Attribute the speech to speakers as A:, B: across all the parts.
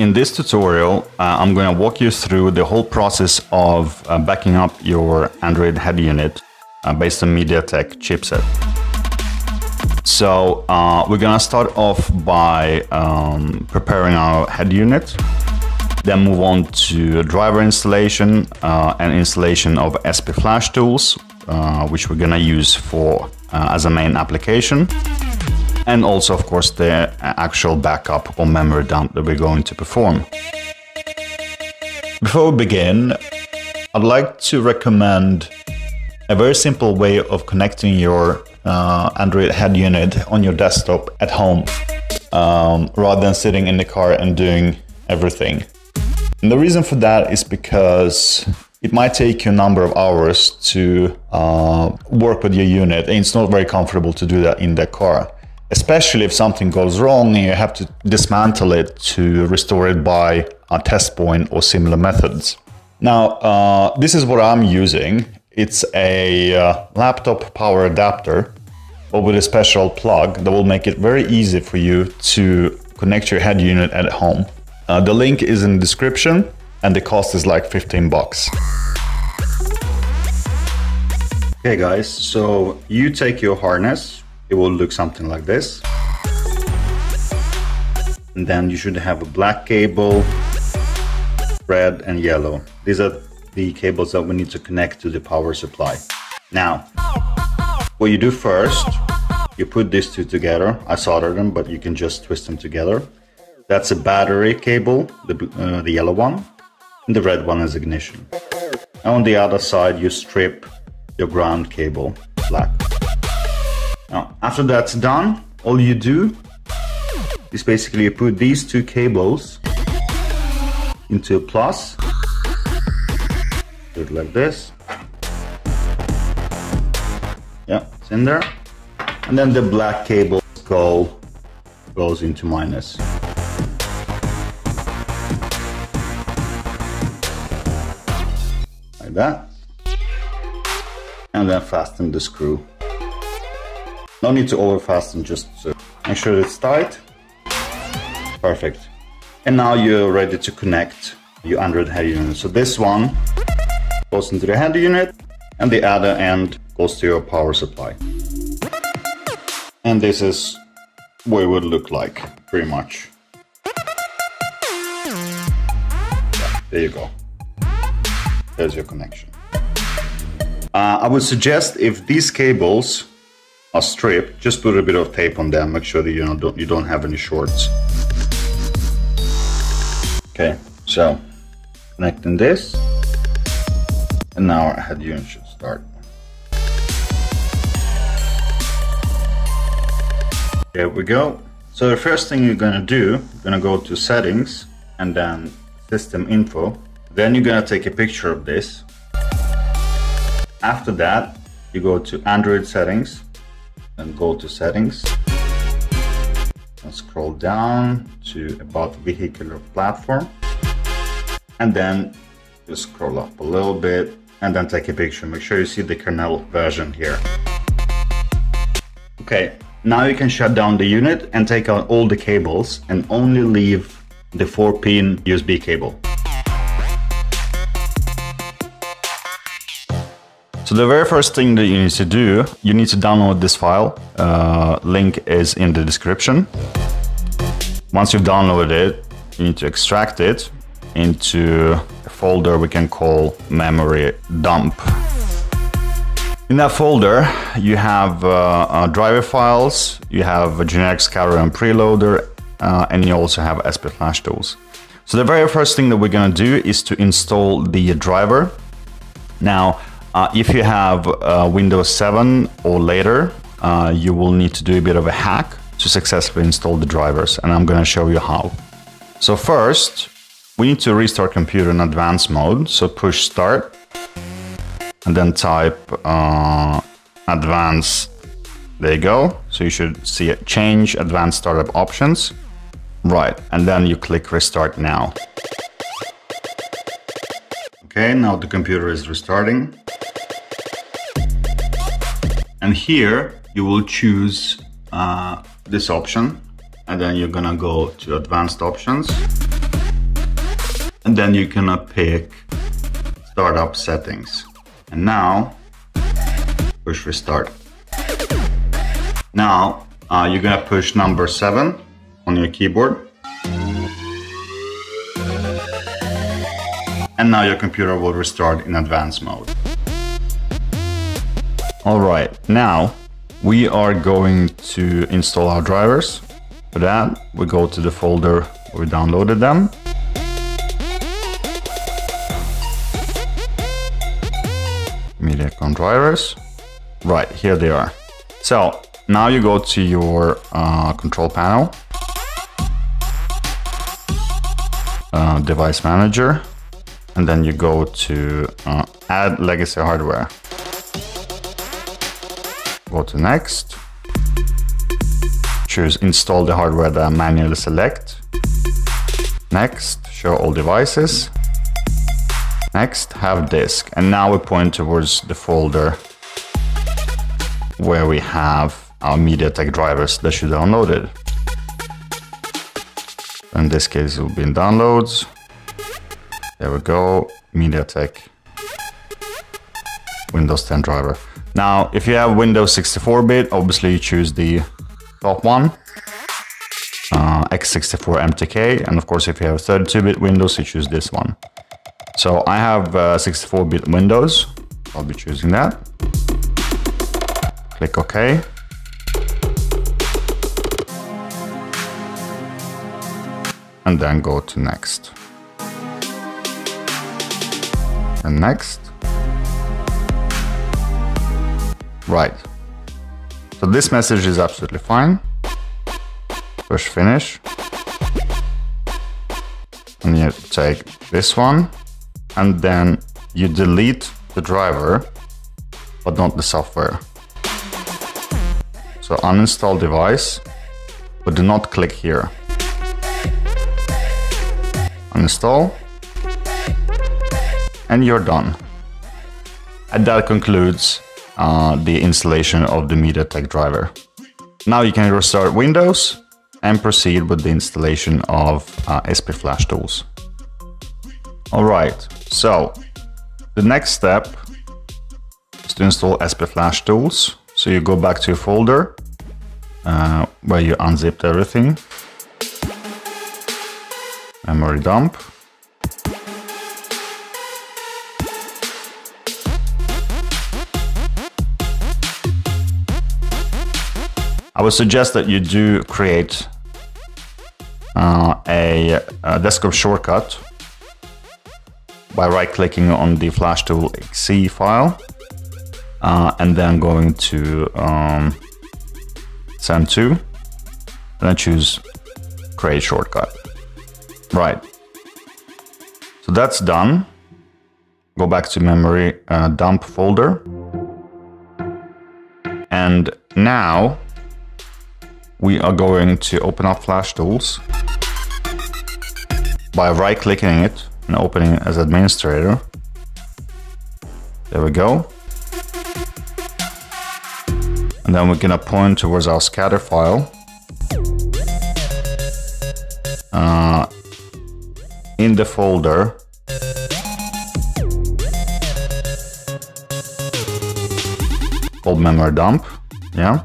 A: In this tutorial, uh, I'm going to walk you through the whole process of uh, backing up your Android head unit uh, based on MediaTek chipset. So uh, we're going to start off by um, preparing our head unit, then move on to driver installation uh, and installation of SP Flash tools, uh, which we're going to use for as a main application and also of course the actual backup or memory dump that we're going to perform. Before we begin, I'd like to recommend a very simple way of connecting your uh, Android head unit on your desktop at home um, rather than sitting in the car and doing everything. And the reason for that is because it might take you a number of hours to uh, work with your unit and it's not very comfortable to do that in the car especially if something goes wrong and you have to dismantle it to restore it by a test point or similar methods. Now, uh, this is what I'm using. It's a uh, laptop power adapter, but with a special plug that will make it very easy for you to connect your head unit at home. Uh, the link is in the description and the cost is like 15 bucks. Okay guys, so you take your harness, it will look something like this. And then you should have a black cable, red and yellow. These are the cables that we need to connect to the power supply. Now, what you do first, you put these two together. I soldered them, but you can just twist them together. That's a battery cable, the, uh, the yellow one, and the red one is ignition. And on the other side, you strip your ground cable black. Now, after that's done, all you do is basically you put these two cables into a plus. Do it like this. Yeah, it's in there. And then the black cable go, goes into minus. Like that. And then fasten the screw. No need to over fasten, just make sure it's tight. Perfect. And now you're ready to connect your Android head unit. So this one goes into the head unit and the other end goes to your power supply. And this is what it would look like, pretty much. There you go. There's your connection. Uh, I would suggest if these cables a strip, just put a bit of tape on them. Make sure that you know don't, you don't have any shorts. Okay, so connecting this, and now our head unit should start. There we go. So the first thing you're gonna do, you're gonna go to settings and then system info. Then you're gonna take a picture of this. After that, you go to Android settings and go to settings. And scroll down to about vehicular platform. And then just scroll up a little bit and then take a picture. Make sure you see the kernel version here. Okay now you can shut down the unit and take out all the cables and only leave the 4 pin USB cable So the very first thing that you need to do, you need to download this file. Uh, link is in the description. Once you've downloaded it, you need to extract it into a folder we can call memory dump. In that folder, you have uh, uh, driver files, you have a generic scatter and preloader, uh, and you also have SP Flash tools. So the very first thing that we're gonna do is to install the driver. Now, uh, if you have uh, Windows 7 or later, uh, you will need to do a bit of a hack to successfully install the drivers, and I'm going to show you how. So first, we need to restart computer in advanced mode. So push start, and then type uh, advanced. There you go. So you should see it. Change advanced startup options. Right, and then you click restart now. Okay, now the computer is restarting. And here you will choose uh, this option and then you're gonna go to advanced options And then you're gonna pick startup settings. And now push restart. Now uh, you're gonna push number seven on your keyboard. And now your computer will restart in advanced mode. All right, now we are going to install our drivers. For that, we go to the folder where we downloaded them. MediaTek drivers. Right, here they are. So now you go to your uh, control panel, uh, device manager, and then you go to uh, add legacy hardware. Go to next. Choose install the hardware that I manually select. Next, show all devices. Next, have disk. And now we point towards the folder where we have our MediaTek drivers that should downloaded. In this case, it will be in downloads. There we go, MediaTek Windows 10 driver. Now, if you have Windows 64-bit, obviously you choose the top one, uh, x64 MTK, and of course if you have 32-bit Windows, you choose this one. So I have 64-bit uh, Windows, I'll be choosing that. Click OK. and then go to next. And next. Right. So this message is absolutely fine. Push finish. And you take this one and then you delete the driver, but not the software. So uninstall device, but do not click here Uninstall. and you're done. And that concludes uh, the installation of the MediaTek driver. Now you can restart Windows and proceed with the installation of uh, SP Flash tools. All right, so the next step is to install SP Flash tools. So you go back to your folder uh, where you unzipped everything memory dump. I would suggest that you do create uh, a, a, desktop shortcut by right-clicking on the Flash Tool XC file uh, and then going to um, send to and then choose create shortcut. Right. So that's done. Go back to memory uh, dump folder. And now we are going to open up Flash Tools by right clicking it and opening it as administrator. There we go. And then we're gonna point towards our scatter file. Uh, in the folder called memory dump. Yeah.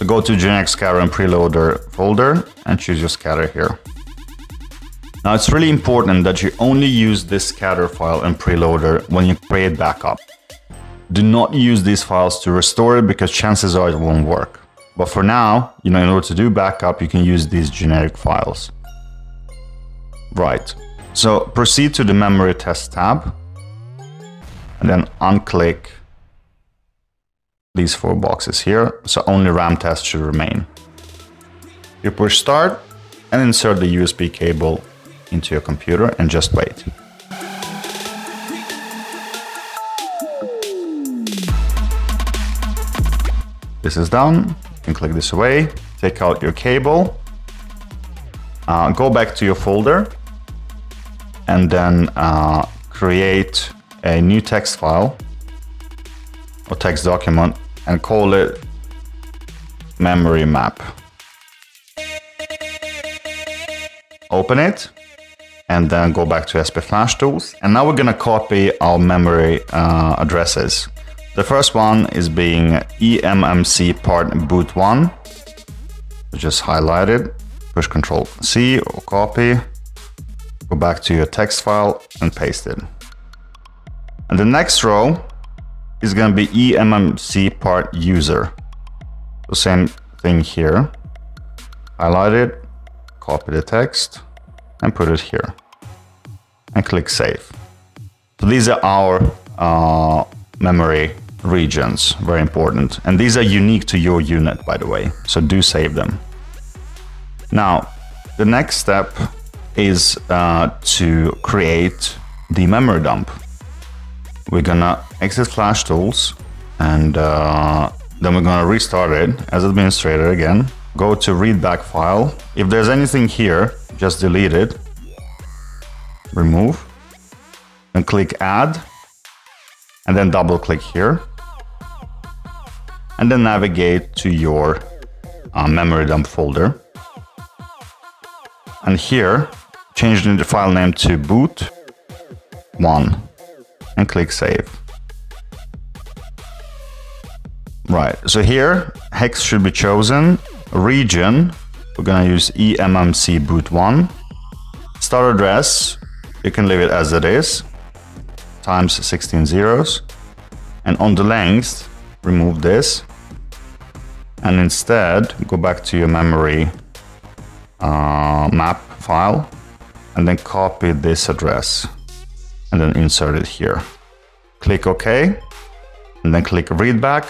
A: So go to generic scatter and preloader folder and choose your scatter here. Now it's really important that you only use this scatter file and preloader when you create backup. Do not use these files to restore it because chances are it won't work. But for now, you know, in order to do backup, you can use these generic files. Right. So proceed to the memory test tab and then unclick these four boxes here. So only RAM test should remain. You push start and insert the USB cable into your computer and just wait. This is done. You can click this away, take out your cable, uh, go back to your folder and then uh, create a new text file or text document and call it memory map. Open it and then go back to SP Flash Tools. And now we're gonna copy our memory uh, addresses. The first one is being eMMC part boot one. Just highlight it, push Control C or copy, go back to your text file and paste it. And the next row is gonna be eMMC part user. The same thing here. Highlight it, copy the text and put it here and click save. So these are our uh, memory regions, very important. And these are unique to your unit, by the way, so do save them. Now, the next step is uh, to create the memory dump. We're gonna exit Flash Tools and uh, then we're gonna restart it as administrator again. Go to readback file. If there's anything here, just delete it. Remove. And click add. And then double click here. And then navigate to your uh, memory dump folder. And here, change the file name to boot one and click save. Right, so here hex should be chosen, region, we're gonna use eMMC boot one, start address, you can leave it as it is, times 16 zeros, and on the length, remove this, and instead go back to your memory uh, map file, and then copy this address, and then insert it here. Click OK, and then click read back,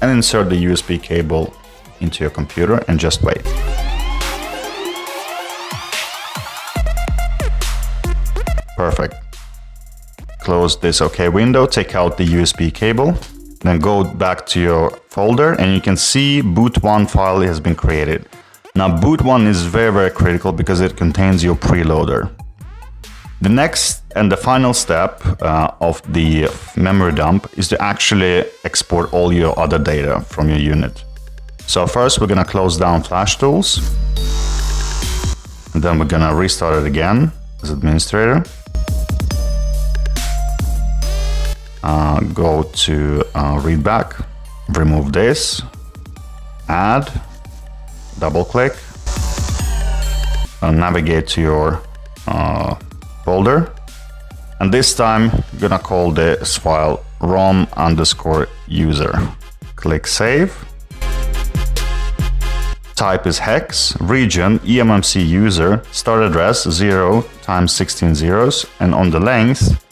A: and insert the USB cable into your computer and just wait. Perfect. Close this OK window, take out the USB cable, then go back to your folder and you can see boot1 file has been created. Now boot1 is very, very critical because it contains your preloader. The next and the final step uh, of the memory dump is to actually export all your other data from your unit. So first we're gonna close down Flash Tools. And then we're gonna restart it again as administrator. Uh, go to uh, readback, remove this, add, double click, and navigate to your uh, folder. And this time, you're gonna call this file rom underscore user. Click save. Type is hex, region, eMMC user, start address 0 times 16 zeros, and on the length,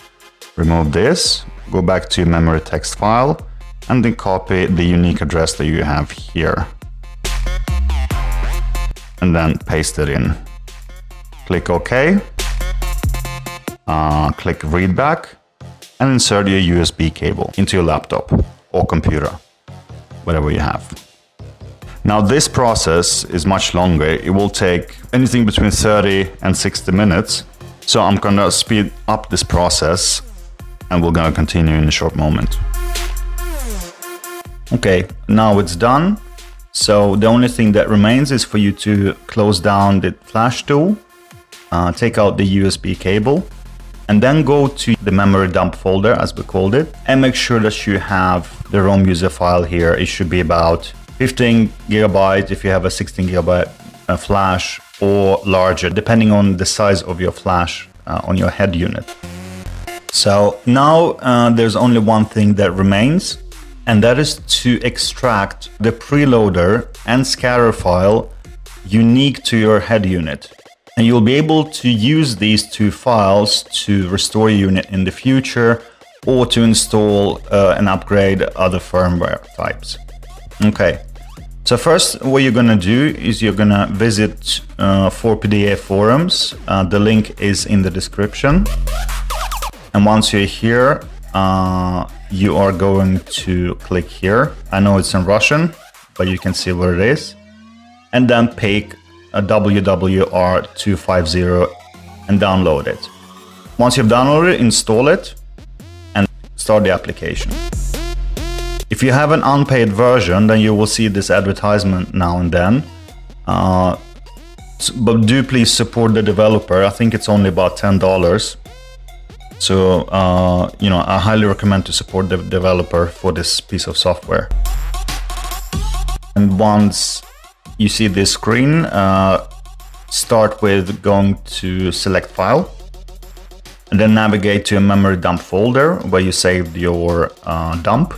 A: remove this, go back to your memory text file and then copy the unique address that you have here. And then paste it in. Click OK. Uh, click readback and insert your USB cable into your laptop or computer, whatever you have. Now this process is much longer. It will take anything between 30 and 60 minutes. So I'm gonna speed up this process and we're gonna continue in a short moment. Okay, now it's done. So the only thing that remains is for you to close down the flash tool, uh, take out the USB cable, and then go to the memory dump folder as we called it, and make sure that you have the ROM user file here. It should be about 15 gigabyte if you have a 16 gigabyte uh, flash or larger, depending on the size of your flash uh, on your head unit. So now uh, there's only one thing that remains, and that is to extract the preloader and scatter file unique to your head unit. And you'll be able to use these two files to restore your unit in the future or to install uh, and upgrade other firmware types. Okay, so first what you're gonna do is you're gonna visit uh, 4PDA forums. Uh, the link is in the description. And once you're here, uh, you are going to click here. I know it's in Russian, but you can see what it is. And then pick WWR250 and download it. Once you've downloaded it, install it and start the application. If you have an unpaid version, then you will see this advertisement now and then. Uh, but do please support the developer. I think it's only about ten dollars. So uh, you know, I highly recommend to support the developer for this piece of software. And once you see this screen, uh, start with going to select file and then navigate to a memory dump folder where you saved your uh, dump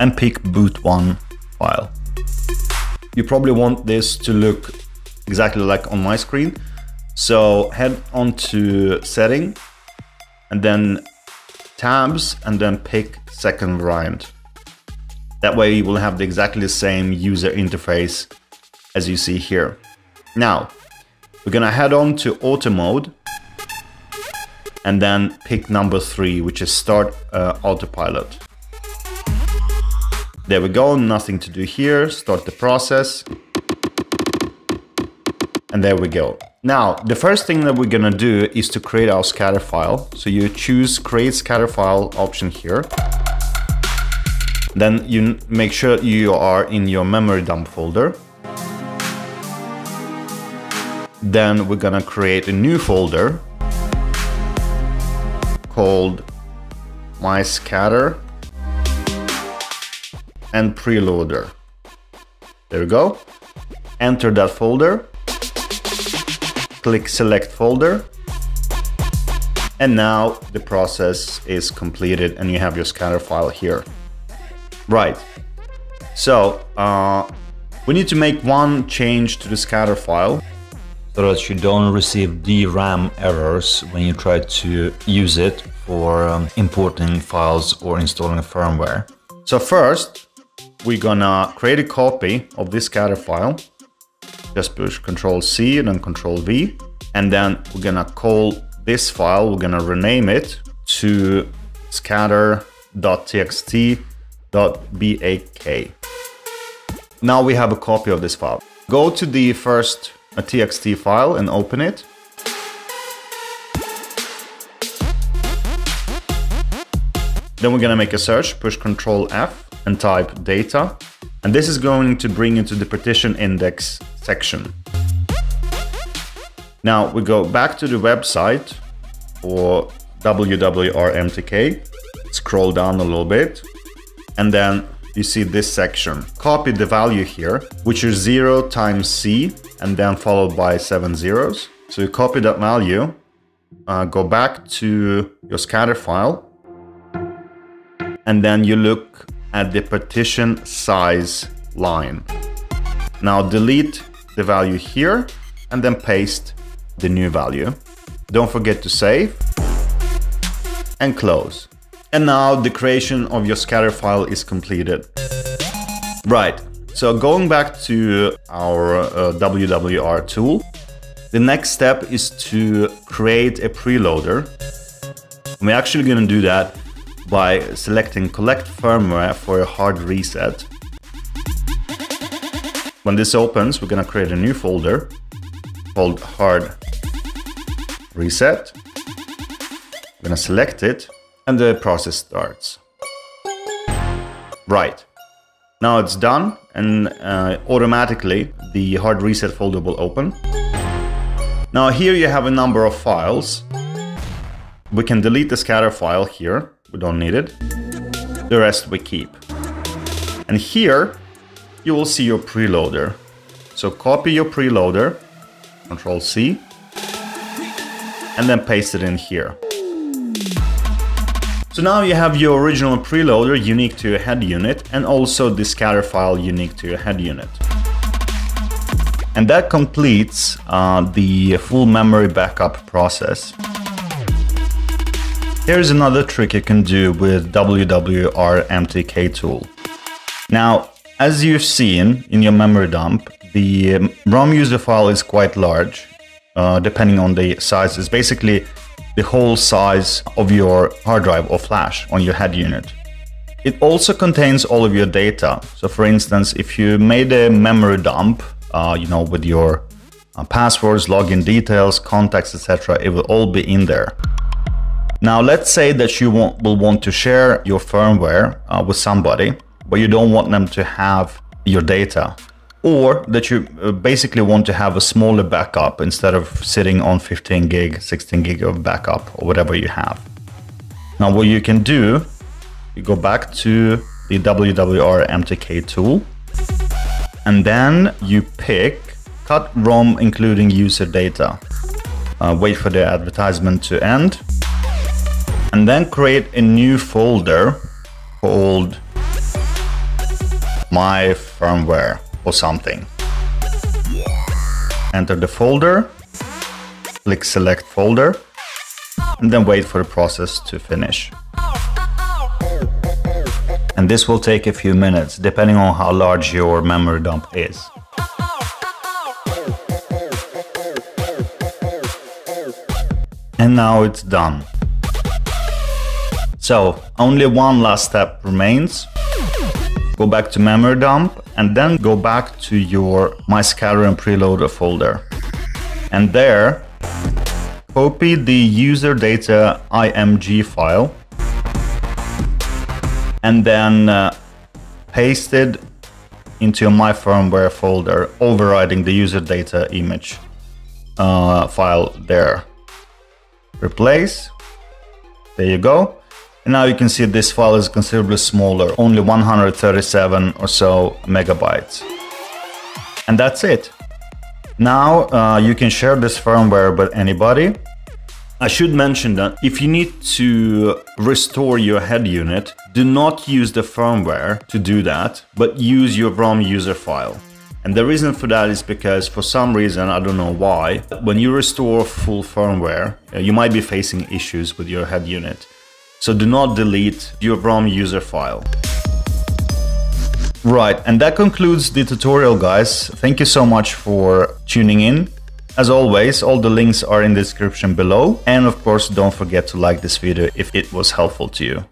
A: and pick boot one file. You probably want this to look exactly like on my screen. So head on to setting and then tabs and then pick second variant. That way you will have the exactly the same user interface as you see here. Now, we're gonna head on to auto mode and then pick number three, which is start uh, autopilot. There we go, nothing to do here, start the process. And there we go. Now, the first thing that we're gonna do is to create our scatter file. So you choose create scatter file option here. Then you make sure you are in your memory dump folder. Then we're gonna create a new folder called my scatter and preloader. There we go. Enter that folder. Click select folder. And now the process is completed and you have your scatter file here. Right. So uh, we need to make one change to the scatter file so that you don't receive DRAM errors when you try to use it for um, importing files or installing firmware. So first, we're gonna create a copy of this scatter file. Just push Control C and then Control V. And then we're gonna call this file, we're gonna rename it to scatter.txt.bak. Now we have a copy of this file. Go to the first uh, txt file and open it. Then we're gonna make a search, push Control F and type data. And this is going to bring you to the partition index section. Now we go back to the website for WWRMTK, scroll down a little bit, and then you see this section. Copy the value here, which is 0 times C, and then followed by seven zeros. So you copy that value, uh, go back to your scatter file, and then you look at the partition size line. Now delete the value here, and then paste the new value. Don't forget to save, and close. And now the creation of your scatter file is completed. Right, so going back to our uh, WWR tool, the next step is to create a preloader. We're actually going to do that by selecting collect firmware for a hard reset. When this opens, we're going to create a new folder called hard reset. We're to select it and the process starts. Right. Now it's done and uh, automatically the hard reset folder will open. Now here you have a number of files. We can delete the scatter file here. We don't need it. The rest we keep. And here you will see your preloader. So copy your preloader, Control C, and then paste it in here. So now you have your original preloader unique to your head unit and also the scatter file unique to your head unit. And that completes uh, the full memory backup process. Here's another trick you can do with WWR MTK tool. Now, as you've seen in your memory dump, the um, ROM user file is quite large, uh, depending on the size. It's basically the whole size of your hard drive or flash on your head unit. It also contains all of your data. So for instance, if you made a memory dump, uh, you know, with your uh, passwords, login details, contacts, etc., it will all be in there. Now, let's say that you want, will want to share your firmware uh, with somebody, but you don't want them to have your data. Or that you uh, basically want to have a smaller backup instead of sitting on 15 gig, 16 gig of backup or whatever you have. Now what you can do, you go back to the WWR MTK tool and then you pick cut ROM including user data. Uh, wait for the advertisement to end and then create a new folder called my firmware or something. Enter the folder, click select folder, and then wait for the process to finish. And this will take a few minutes, depending on how large your memory dump is. And now it's done. So, only one last step remains. Go back to memory dump and then go back to your My Scatter and Preloader folder. And there, copy the user data IMG file and then uh, paste it into your My Firmware folder, overriding the user data image uh, file there. Replace. There you go. And now you can see this file is considerably smaller, only 137 or so megabytes. And that's it. Now uh, you can share this firmware with anybody. I should mention that if you need to restore your head unit, do not use the firmware to do that, but use your ROM user file. And the reason for that is because for some reason, I don't know why, when you restore full firmware, uh, you might be facing issues with your head unit. So do not delete your ROM user file. Right, and that concludes the tutorial guys. Thank you so much for tuning in. As always, all the links are in the description below. And of course, don't forget to like this video if it was helpful to you.